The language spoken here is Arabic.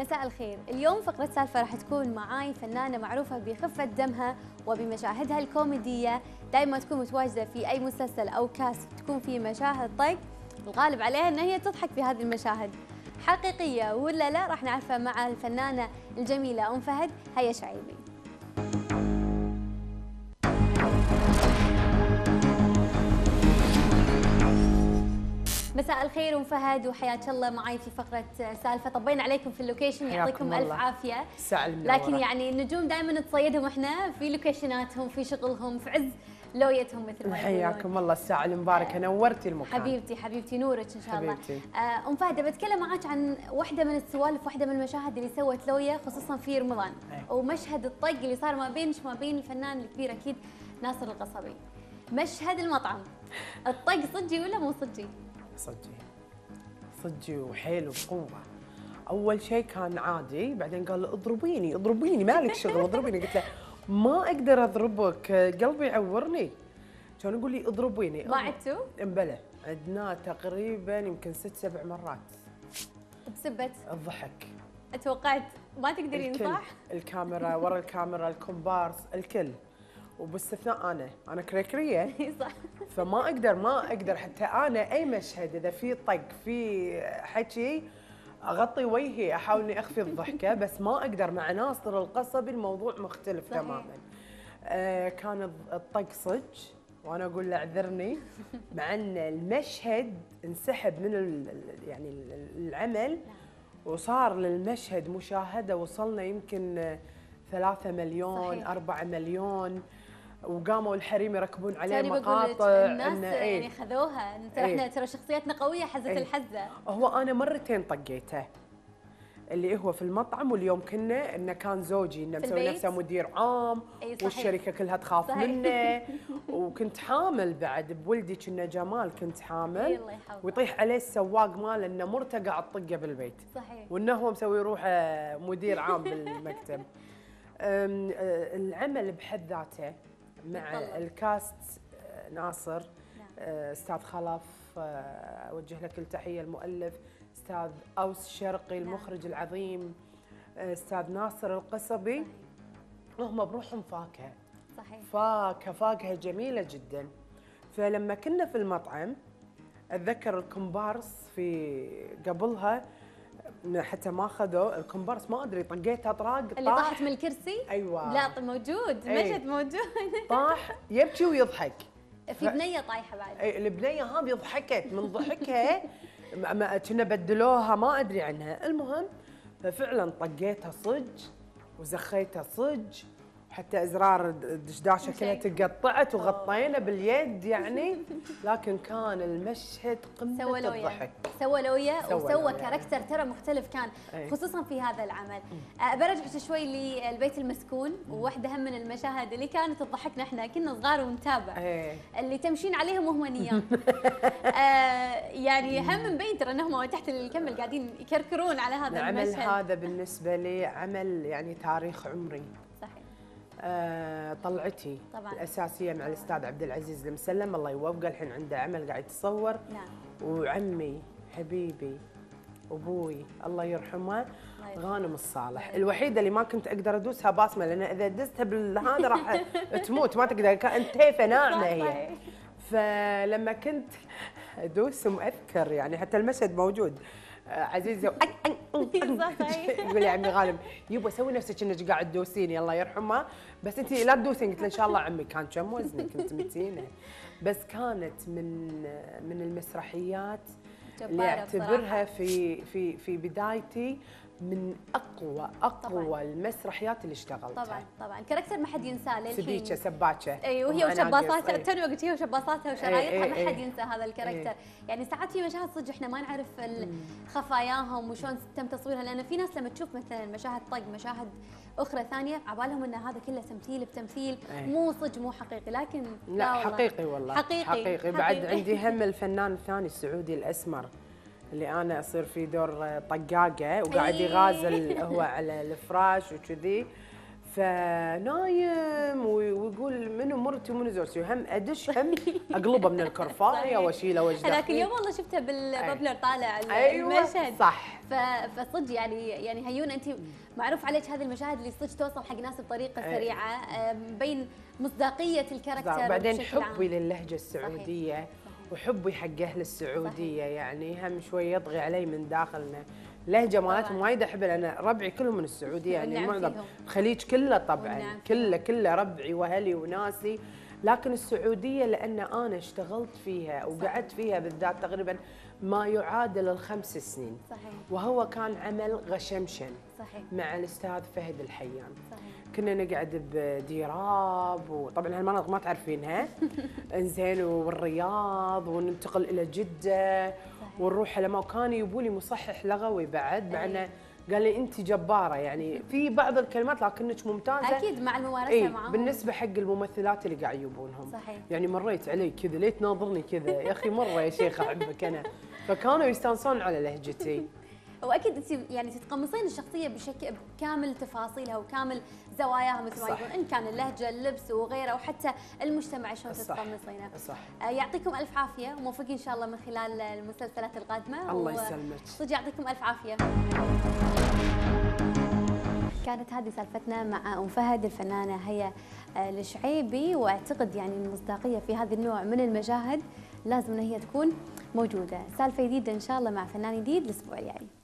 مساء الخير. اليوم فقرة سالفة راح تكون معاي فنانة معروفة بخفة دمها وبمشاهدها الكوميدية. دائما تكون متواجدة في أي مسلسل أو كاست تكون فيه مشاهد طق الغالب عليها أن هي تضحك في هذه المشاهد. حقيقية ولا لا راح نعرفها مع الفنانة الجميلة أم فهد. هيا شعيبي. مساء الخير أم فهد وحياك الله معي في فقرة سالفة. طبينا عليكم في ال location يعطيكم ألف عافية. لكن يعني النجوم دائما تصيدهم إحنا في لوكيشناتهم في شغلهم في عز لويتهم مثل ما حياكم الله الساعة المباركة. نورتي المكان. حبيبتي حبيبتي نورك إن شاء الله. حبيبتي. آه، أم فهد بتكلم معك عن واحدة من السوالف واحدة من المشاهد اللي سوت لويا خصوصا في رمضان. أيه. ومشهد الطق اللي صار ما بينش ما بين الفنان الكبير أكيد ناصر القصبي. مشهد المطعم. الطق صجي ولا مو صجي صجي صجي وحيل وقوة. أول شيء كان عادي بعدين قال اضربيني اضربيني مالك شغل اضربيني. قلت له ما أقدر أضربك قلبي يعورني. كان يقول لي اضربيني. ما عدتوا؟ امبلى عدناه تقريبا يمكن ست سبع مرات. بسبة الضحك. توقعت ما تقدرين صح؟ الكاميرا ورا الكاميرا الكومبارس الكل. وباستثناء أنا. أنا كريكرية. صح. فما أقدر ما أقدر حتى أنا أي مشهد إذا في طق في حكي أغطي وجهي أحاول إني اخفي الضحكه بس ما أقدر. مع ناصر القصبي الموضوع مختلف صحيح. تماما. آه كان الطق صج وأنا أقول له اعذرني. مع أن المشهد انسحب من يعني العمل وصار للمشهد مشاهدة. وصلنا يمكن 3 مليون 4 مليون. وقاموا الحريم يركبون عليه مقاطع الناس إيه. يعني خذوها. ترى إحنا ترى شخصيتنا قوية حزت إيه. الحزة. هو أنا مرتين طقيته اللي هو في المطعم واليوم كنا انه كان زوجي انه مسوي نفسه مدير عام أي صحيح. والشركة كلها تخاف صحيح. منه. وكنت حامل بعد بولدي كنا جمال كنت حامل. ويطيح عليه السواق ماله إنه مرتقع الطقة بالبيت. صحيح. وإنه هو مسوي روحه مدير عام بالمكتب. العمل بحد ذاته مع الكاست آه، ناصر نعم. آه، أستاذ خلف آه، أوجه لك التحيه المؤلف أستاذ أوس شرقي نعم. المخرج العظيم أستاذ ناصر القصبي. هم بروحهم فاكهة. صحيح. فاكهة فاكهة جميلة جدا. فلما كنا في المطعم أتذكر الكومبارس في قبلها حتى ما أخذوا الكومبارس ما أدري طقيتها طراق اللي طاحت من الكرسي؟ أيوه. لا موجود أي. موجود. طاح يبكي ويضحك. في بنية طايحة بعد. اي البنية هذه ضحكت من ضحكها. كنا بدلوها ما أدري عنها. المهم ففعلا طقيتها صج وزخيتها صج. حتى إزرار الدشداشه كلها تقطعت وغطينا باليد يعني. لكن كان المشهد قمة سوى الضحك. سوى لويا وسوى كاركتر ترى مختلف كان أي. خصوصا في هذا العمل. أه برجع شوي للبيت المسكون وواحده من المشاهد اللي كانت تضحكنا إحنا كنا صغار ونتابع. أي. اللي تمشين عليهم وهم نيام آه يعني هم مبين ترى إنهم تحت الكمل قاعدين يكركرون على هذا العمل المشهد. العمل هذا بالنسبة لي عمل يعني تاريخ عمري. طلعتي طبعا. الأساسية مع الأستاذ عبد العزيز المسلم. الله يوفقه الحين عنده عمل قاعد يتصور. نعم. وعمي حبيبي أبوي الله يرحمه غانم الصالح. الوحيدة اللي ما كنت أقدر أدوسها باسمه لأن إذا دستها بالهذا راح تموت. ما تقدر كانت تيفه ناعمة هي. فلما كنت أدوس مأذكر يعني حتى المشهد موجود. عزيزه يقول لي عمي غالب يبا سوي نفسك إنك قاعد تدوسيني الله يرحمها بس انت لا تدوسين قلت إن شاء الله عمي كان كم وزنك كنت متينة. بس كانت من من المسرحيات اللي أعتبرها في في في بدايتي. من اقوى أقوى طبعًا. المسرحيات اللي اشتغلتها. طبعا طبعا. character ما حد ينساه للحين. سبيكه سبيكه إي وهي وشباصاتها توني وقلت هي وشباصاتها وشرايطها ما حد ينسى هذا ال character. يعني ساعات في مشاهد صدق إحنا ما نعرف خفاياهم وشلون تم تصويرها لأن في ناس لما تشوف مثلا مشاهد طق مشاهد أخرى ثانية عبالهم إن هذا كله تمثيل بتمثيل. مو صدق مو حقيقي. لكن لا, لا حقيقي والله. حقيقي, حقيقي. بعد حقيقي. عندي هم الفنان الثاني السعودي الأسمر. اللي أنا أصير في دور طقاقة وقاعد إيه. يغازل هو على الفراش وكذي. فنايم ويقول منو مرتي ومنو زوجتي. هم أدش هم أقلبه من الكرفاية وأشيله وجدي هذاك اليوم والله شفته بالببلر طالع أيوة المشهد. صح. فصدق يعني يعني هيون انت معروف عليك هذه المشاهد اللي صدق توصل حق ناس بطريقة سريعة مبين مصداقية الكاركتر بعدين حبي للهجة السعودية. صحيح. وحبي حق أهل السعودية صحيح. يعني هم شوي يطغي علي من داخلنا. لهجه مالتهم وايد احبها لأن ربعي كلهم من السعودية يعني نعم معظم الخليج كله طبعا نعم كله كله ربعي وأهلي وناسي. لكن السعودية لأن أنا اشتغلت فيها وقعدت فيها بالذات تقريبا ما يعادل الخمس سنين. صحيح. وهو كان عمل غشمشن صحيح. مع الأستاذ فهد الحيان. صحيح. كنا نقعد بديراب وطبعا هالمناطق ما تعرفينها إنزين والرياض وننتقل إلى جدة ونروح على مكان يبوا لي مصحح لغوي بعد مع إنه قال لي انت جبارة يعني. في بعض الكلمات لكنك ممتازة. أكيد مع الممارسة إيه معهم بالنسبة حق الممثلات اللي قاعد يجيبونهم صحيح. يعني مريت علي كذا ليه تناظرني كذا؟ يا أخي مرة يا شيخ أحبك أنا. فكانوا يستانسون على لهجتي. وأكيد انت يعني تتقمصين الشخصية بشكل بكامل تفاصيلها وكامل زواياها مثل ما يقولون إن كان اللهجة اللبس وغيره وحتى المجتمع شلون تتقمصينه. صح. آه يعطيكم ألف عافية. وموفقين إن شاء الله من خلال المسلسلات القادمة. الله يسلمك. صدق يعطيكم ألف عافية. كانت هذه سالفتنا مع أم فهد الفنانة هي آه، الشعيبي وأعتقد يعني المصداقية في هذا النوع من المشاهد لازم إن هي تكون موجودة. سالفة جديدة إن شاء الله مع فنان جديد الأسبوع الجاي.